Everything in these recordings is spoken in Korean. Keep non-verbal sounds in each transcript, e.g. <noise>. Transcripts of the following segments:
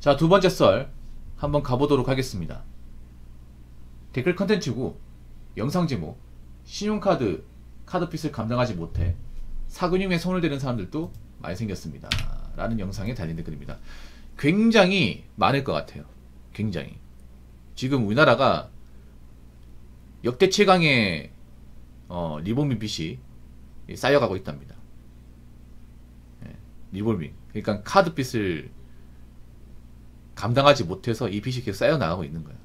자, 두 번째 썰 한번 가보도록 하겠습니다. 댓글 컨텐츠고 영상 제목 신용카드 카드빚을 감당하지 못해 사근육에 손을 대는 사람들도 많이 생겼습니다. 라는 영상에 달린 댓글입니다. 굉장히 많을 것 같아요. 굉장히. 지금 우리나라가 역대 최강의 어, 리볼빙 빚이 쌓여가고 있답니다. 예, 리볼빙. 그러니까 카드 빚을 감당하지 못해서 이 빚이 계속 쌓여나가고 있는 거예요.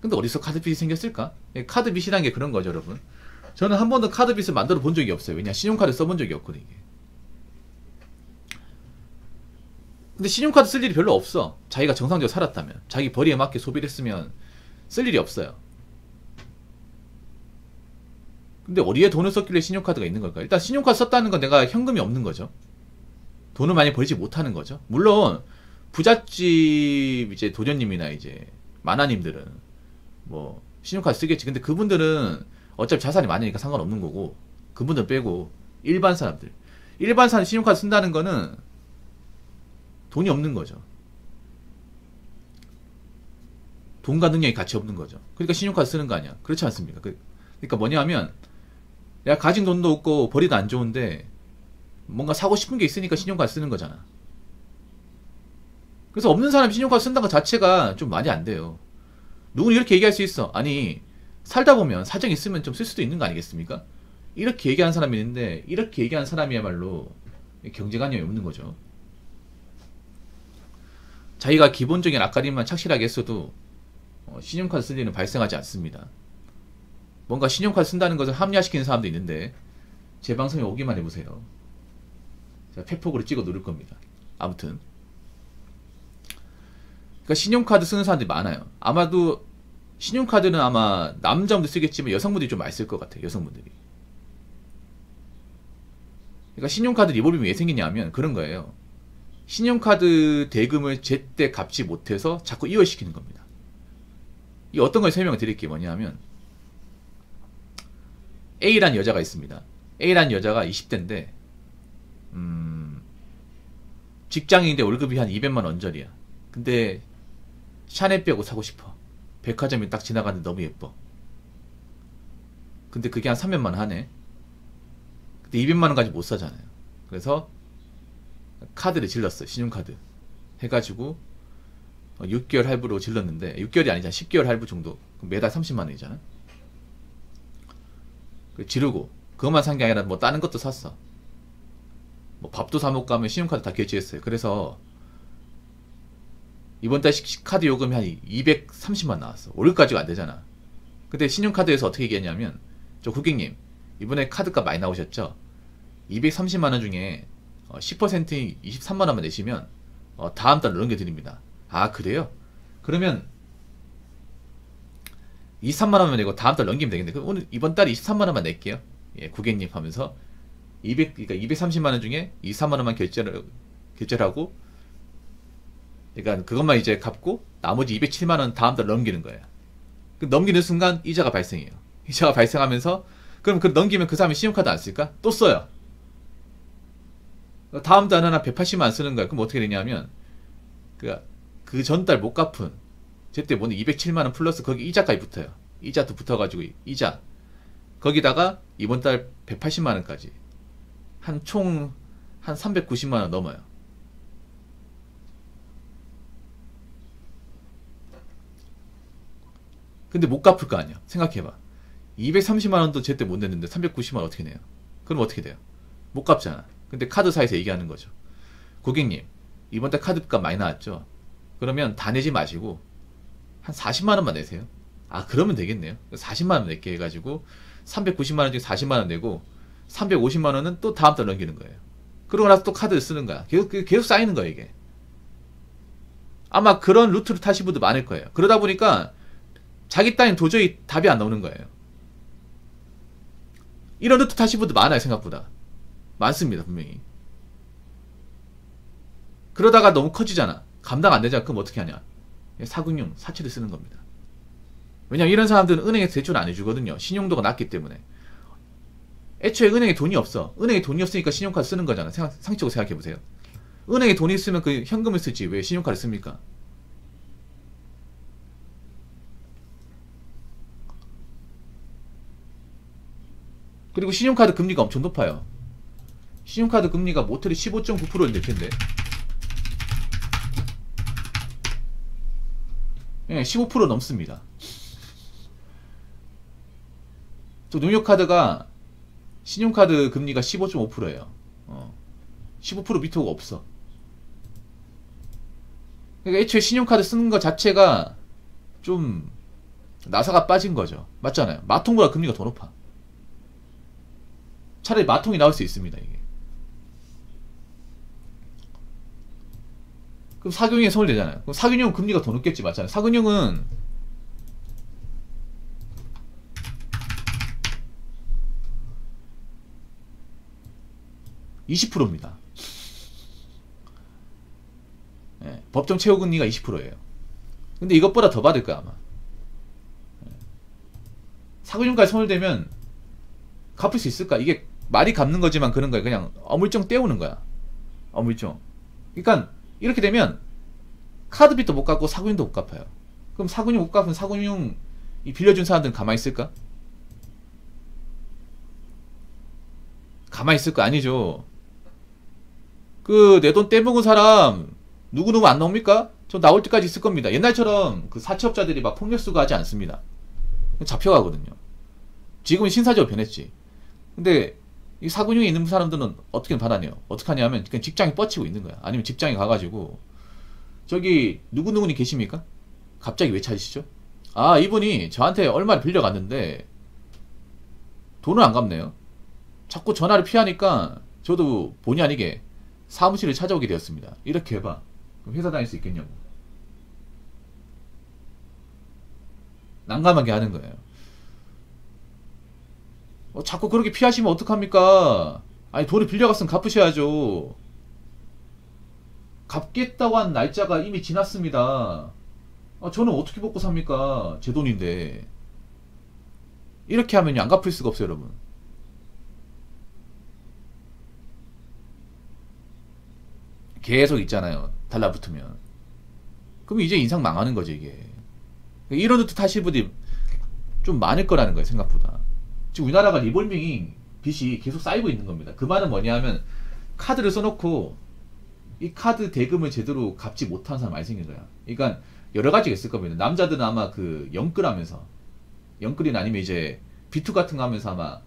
근데 어디서 카드 빚이 생겼을까? 예, 카드 빚이란 게 그런 거죠, 여러분. 저는 한 번도 카드 빚을 만들어 본 적이 없어요. 왜냐, 신용카드 써본 적이 없거든요. 근데 신용카드 쓸 일이 별로 없어. 자기가 정상적으로 살았다면. 자기 벌이에 맞게 소비를 했으면 쓸 일이 없어요. 근데 어디에 돈을 썼길래 신용카드가 있는 걸까? 일단 신용카드 썼다는 건 내가 현금이 없는 거죠. 돈을 많이 벌지 못하는 거죠. 물론 부잣집 이제 도련님이나 이제 만화님들은 뭐 신용카드 쓰겠지. 근데 그분들은 어차피 자산이 많으니까 상관없는 거고 그분들 빼고 일반 사람들 일반 사람 신용카드 쓴다는 거는 돈이 없는 거죠. 돈과 능력이 같이 없는 거죠. 그러니까 신용카드 쓰는 거 아니야. 그렇지 않습니까? 그, 그러니까 뭐냐 하면 내가 가진 돈도 없고 벌이도 안 좋은데 뭔가 사고 싶은 게 있으니까 신용카드 쓰는 거잖아. 그래서 없는 사람이 신용카드 쓴다는 것 자체가 좀 말이 안 돼요. 누구는 이렇게 얘기할 수 있어. 아니 살다 보면 사정 있으면 좀 쓸 수도 있는 거 아니겠습니까? 이렇게 얘기하는 사람이 있는데 이렇게 얘기하는 사람이야말로 경제관념이 없는 거죠. 자기가 기본적인 앞가림만 착실하게 했어도 어, 신용카드 쓸 일은 발생하지 않습니다. 뭔가 신용카드 쓴다는 것을 합리화시키는 사람도 있는데 제 방송에 오기만 해보세요. 제가 팩폭으로 찍어 누를 겁니다. 아무튼 그러니까 신용카드 쓰는 사람들이 많아요. 아마도 신용카드는 아마 남자분도 쓰겠지만 여성분들이 좀 많이 쓸 것 같아요. 여성분들이. 그러니까 신용카드 리볼빙이 왜 생기냐면 그런 거예요. 신용카드 대금을 제때 갚지 못해서 자꾸 이월시키는 겁니다. 이 어떤 걸 설명을 드릴게요. 뭐냐면 A란 여자가 있습니다. A란 여자가 20대인데 음, 직장인인데 월급이 한 200만 원전이야. 근데 샤넬백을 사고 싶어. 백화점이 딱 지나가는데 너무 예뻐. 근데 그게 한 300만 하네. 근데 200만 원까지 못 사잖아요. 그래서 카드를 질렀어요. 신용카드. 해가지고 6개월 어, 할부로 질렀는데 6개월이 아니잖아. 10개월 할부 정도. 매달 30만 원이잖아. 지르고 그것만 산 게 아니라 뭐 다른 것도 샀어. 뭐 밥도 사 먹고 하면 신용카드 다 결제했어요. 그래서 이번 달 카드 요금이 한 230만 나왔어. 올까지가 안 되잖아. 근데 신용카드에서 어떻게 얘기했냐면 저 고객님 이번에 카드값 많이 나오셨죠? 230만 원 중에 10%인 어, 23만 원만 내시면 어, 다음 달로 넘겨드립니다. 아 그래요? 그러면 23만 원만 내고 다음 달 넘기면 되겠네. 그럼 오늘 이번 달에 23만 원만 낼게요. 예, 고객님 하면서 200 그러니까 230만 원 중에 23만 원만 결제를 결제를 하고 그러니까 그것만 이제 갚고 나머지 207만 원 다음 달 넘기는 거예요. 그 넘기는 순간 이자가 발생해요. 이자가 발생하면서 그럼 그 넘기면 그 사람이 신용카드 안 쓸까? 또 써요. 다음 달은 한 180만 원 쓰는 거야. 그럼 어떻게 되냐면 그 그 전달 못 갚은 제때 뭐는 207만 원 플러스 거기 이자까지 붙어요. 이자도 붙어가지고 이자 거기다가 이번 달 180만 원까지 한 총 한 390만 원 넘어요. 근데 못 갚을 거 아니야. 생각해봐. 230만 원도 제때 못 냈는데 390만 원 어떻게 내요? 그럼 어떻게 돼요? 못 갚잖아. 근데 카드사에서 얘기하는 거죠. 고객님, 이번 달 카드값 많이 나왔죠? 그러면 다 내지 마시고 한 40만 원만 내세요. 아, 그러면 되겠네요. 40만 원 낼게 해가지고 390만 원 중에 40만 원 내고 350만 원은 또 다음 달 넘기는 거예요. 그러고 나서 또 카드를 쓰는 거야. 계속, 계속 쌓이는 거야, 이게. 아마 그런 루트를 타신 분도 많을 거예요. 그러다 보니까 자기 따윈 도저히 답이 안 나오는 거예요. 이런 루트 타신 분도 많아요, 생각보다. 많습니다, 분명히. 그러다가 너무 커지잖아. 감당 안 되잖아. 그럼 어떻게 하냐. 사금융, 사채를 쓰는 겁니다. 왜냐면 이런 사람들은 은행에서 대출 안 해주거든요. 신용도가 낮기 때문에. 애초에 은행에 돈이 없어. 은행에 돈이 없으니까 신용카드 쓰는 거잖아. 생각, 상식적으로 생각해보세요. 은행에 돈이 있으면 그 현금을 쓰지 왜 신용카드 씁니까? 그리고 신용카드 금리가 엄청 높아요. 신용카드 금리가 모텔이 15.9%인데 텐데. 예, 15% 넘습니다. 저 농협카드가 신용카드 금리가 15.5%예요. 어. 15% 밑으로 없어. 그러니까 애초에 신용카드 쓰는 것 자체가 좀 나사가 빠진 거죠. 맞잖아요. 마통보다 금리가 더 높아. 차라리 마통이 나올 수 있습니다. 이게. 그럼 사균형에 손을 대잖아요. 그럼 사균형 금리가 더 높겠지, 맞잖아요. 사균형은 20%입니다. 예, 법정 최고 금리가 20%예요. 근데 이것보다 더 받을 거야 아마. 예. 사근용까지 손을 대면 갚을 수 있을까? 이게 말이 갚는 거지만 그런 거야. 그냥 어물쩡 떼우는 거야. 어물쩡. 그러니까 이렇게 되면 카드 빚도 못 갚고 사근용도 못 갚아요. 그럼 사근용 못 갚으면 사근용 이 빌려준 사람들은 가만히 있을까? 가만히 있을 거 아니죠. 그 내 돈 떼먹은 사람 누구누구 안 나옵니까? 저 나올 때까지 있을 겁니다. 옛날처럼 그 사채업자들이 막 폭력수가 하지 않습니다. 잡혀가거든요. 지금은 신사적으로 변했지. 근데 이 사근육에 있는 사람들은 어떻게 받아내요? 어떻게 하냐면 그냥 직장에 뻗치고 있는 거야. 아니면 직장에 가가지고 저기 누구누구니 계십니까? 갑자기 왜 찾으시죠? 아 이분이 저한테 얼마를 빌려갔는데 돈을 안 갚네요. 자꾸 전화를 피하니까 저도 본의 아니게 사무실을 찾아오게 되었습니다. 이렇게 해봐. 그럼 회사 다닐 수 있겠냐고. 난감하게 하는 거예요. 어, 자꾸 그렇게 피하시면 어떡합니까? 아니, 돈을 빌려갔으면 갚으셔야죠. 갚겠다고 한 날짜가 이미 지났습니다. 아, 저는 어떻게 먹고 삽니까? 제 돈인데. 이렇게 하면 안 갚을 수가 없어요, 여러분. 계속 있잖아요. 달라붙으면. 그럼 이제 인상 망하는 거죠, 이게. 이런 듯 하실 분들이 좀 많을 거라는 거예요, 생각보다. 지금 우리나라가 리볼빙이 빚이 계속 쌓이고 있는 겁니다. 그 말은 뭐냐 하면 카드를 써놓고 이 카드 대금을 제대로 갚지 못한 사람 많이 생긴 거야. 그러니까 여러 가지가 있을 겁니다. 남자들은 아마 그 영끌 하면서 영끌이나 아니면 이제 비투 같은 거 하면서 아마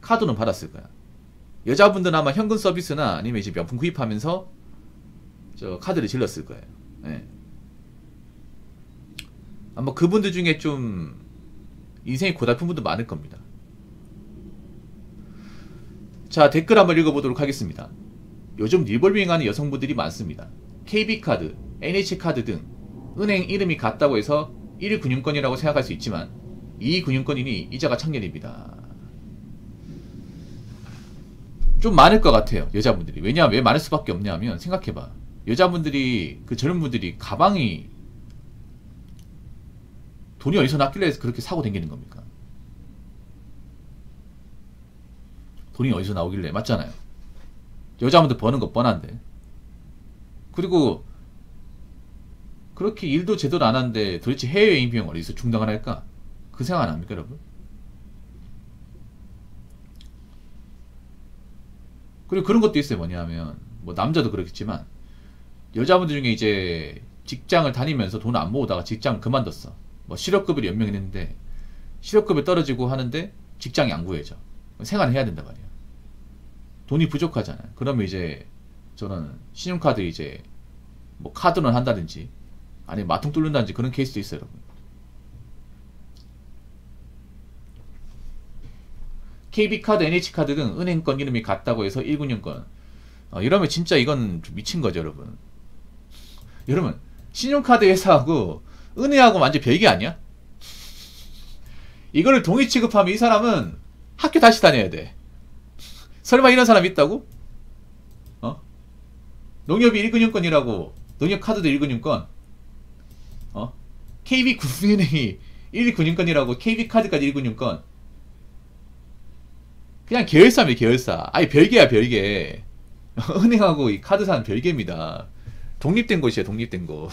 카드는 받았을 거야. 여자분들은 아마 현금 서비스나 아니면 이제 명품 구입하면서 저 카드를 질렀을 거예요. 네. 아마 그분들 중에 좀 인생이 고달픈 분도 많을 겁니다. 자, 댓글 한번 읽어보도록 하겠습니다. 요즘 리볼빙하는 여성분들이 많습니다. KB카드, NH카드 등 은행 이름이 같다고 해서 1위 금융권이라고 생각할 수 있지만 2위 금융권이니 이자가 청년입니다. 좀 많을 것 같아요. 여자분들이. 왜냐하면 왜 많을 수밖에 없냐면 생각해봐. 여자분들이 그 젊은 분들이 가방이 돈이 어디서 났길래 그렇게 사고 댕기는 겁니까? 돈이 어디서 나오길래 맞잖아요. 여자분들 버는 거 뻔한데. 그리고 그렇게 일도 제대로 안 하는데 도대체 해외여행 비용 어디서 충당을 할까? 그 생각 안 합니까, 여러분? 그리고 그런 것도 있어요. 뭐냐면 뭐 남자도 그렇겠지만 여자분들 중에 이제 직장을 다니면서 돈을 안 모으다가 직장을 그만뒀어. 뭐 실업급을 연명했는데 실업급이 떨어지고 하는데 직장이 안 구해져. 생활을 해야 된단 말이야. 돈이 부족하잖아요. 그러면 이제 저는 신용카드 이제 뭐 카드는 한다든지 아니면 마통 뚫는다든지 그런 케이스도 있어요, 여러분. KB카드, NH카드 등 은행권 이름이 같다고 해서 1금융권. 어, 이러면 진짜 이건 미친 거죠, 여러분. 여러분 신용카드 회사하고 은행하고 완전 별개 아니야? 이거를 동의 취급하면 이 사람은 학교 다시 다녀야 돼. 설마 이런 사람 있다고? 어? 농협이 1금융권이라고 농협 카드도 1금융권 어? KB 국민은행이 1금융권이라고 KB 카드까지 1금융권 그냥 계열사입니다 계열사 아니 별개야 별개 <laughs> 은행하고 이 카드사는 별개입니다. 독립된 곳이에요, 독립된 곳.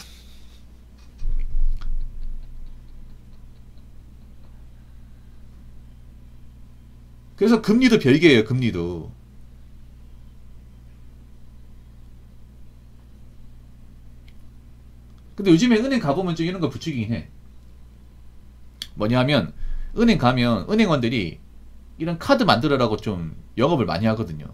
그래서 금리도 별개예요, 금리도. 근데 요즘에 은행 가보면 좀 이런 거 부추기긴 해. 뭐냐면, 은행 가면 은행원들이 이런 카드 만들어라고 좀 영업을 많이 하거든요.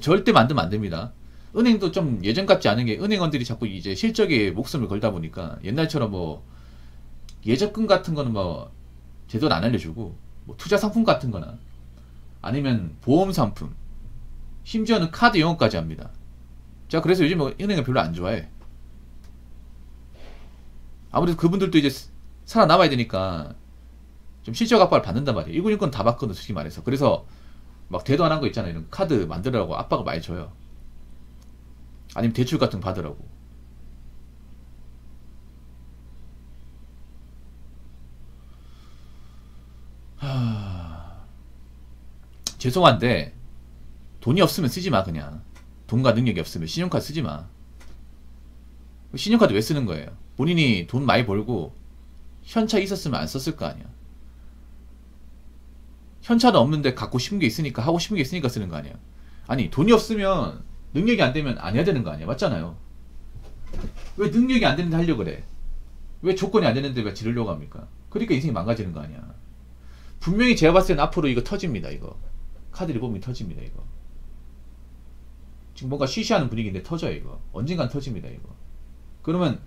절대 만들면 안 됩니다. 은행도 좀 예전 같지 않은 게 은행원들이 자꾸 이제 실적에 목숨을 걸다 보니까 옛날처럼 뭐 예적금 같은 거는 뭐 제대로 안 알려주고 뭐 투자 상품 같은 거나 아니면 보험 상품 심지어는 카드 영업까지 합니다. 제가 그래서 요즘 뭐 은행을 별로 안 좋아해. 아무래도 그분들도 이제 살아남아야 되니까 좀 실적 압박을 받는단 말이에요. 이건 이건 다 받거든, 솔직히 말해서. 그래서 막 대도 안 한 거 있잖아요. 이런 카드 만들으라고 압박을 많이 줘요. 아니면 대출 같은 거 받으라고. 하... 죄송한데 돈이 없으면 쓰지 마 그냥 돈과 능력이 없으면 신용카드 쓰지 마 신용카드 왜 쓰는 거예요 본인이 돈 많이 벌고 현차 있었으면 안 썼을 거 아니야 현찰은 없는데 갖고 싶은 게 있으니까 하고 싶은 게 있으니까 쓰는 거 아니야. 아니 돈이 없으면 능력이 안 되면 안 해야 되는 거 아니야. 맞잖아요. 왜 능력이 안 되는데 하려고 그래? 왜 조건이 안 되는데 왜 지르려고 합니까? 그러니까 인생이 망가지는 거 아니야. 분명히 제가 봤을 땐 앞으로 이거 터집니다. 이거 카드 리보밍 터집니다. 이거 지금 뭔가 쉬쉬하는 분위기인데 터져요. 이거 언젠간 터집니다. 이거 그러면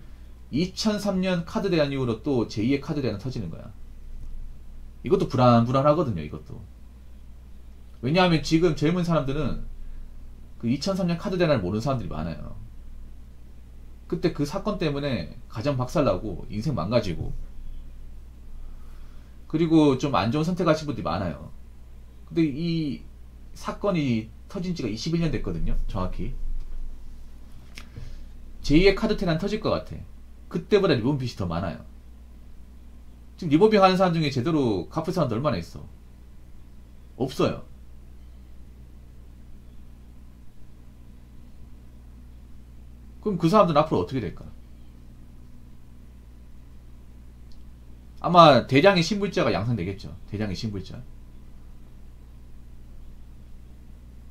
2003년 카드 대란 이후로 또 제2의 카드 대란 터지는 거야. 이것도 불안불안하거든요, 이것도. 왜냐하면 지금 젊은 사람들은 그 2003년 카드 대란을 모르는 사람들이 많아요. 그때 그 사건 때문에 가정 박살나고 인생 망가지고 그리고 좀 안 좋은 선택하신 분들이 많아요. 근데 이 사건이 터진 지가 21년 됐거든요. 정확히. 제2의 카드 대란 터질 것 같아. 그때보다 리볼빙이 더 많아요. 지금 리볼빙 하는 사람 중에 제대로 갚을 사람도 얼마나 있어? 없어요. 그럼 그 사람들은 앞으로 어떻게 될까? 아마 대장의 신불자가 양산되겠죠. 대장의 신불자.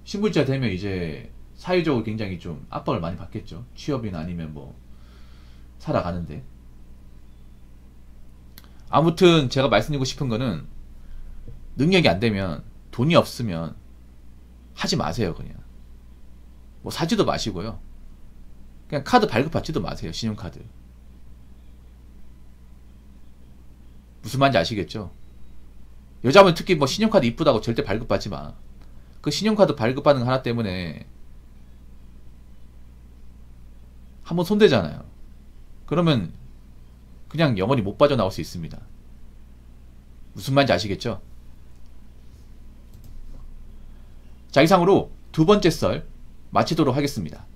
신불자 되면 이제 사회적으로 굉장히 좀 압박을 많이 받겠죠. 취업이나 아니면 뭐 살아가는데. 아무튼 제가 말씀드리고 싶은 거는 능력이 안 되면 돈이 없으면 하지 마세요 그냥. 뭐 사지도 마시고요. 그냥 카드 발급받지도 마세요 신용카드. 무슨 말인지 아시겠죠? 여자분 특히 뭐 신용카드 이쁘다고 절대 발급받지 마 그 신용카드 발급받는 거 하나 때문에 한번 손대잖아요 그러면 그냥 영원히 못 빠져나올 수 있습니다. 무슨 말인지 아시겠죠? 자, 이상으로 두 번째 썰 마치도록 하겠습니다.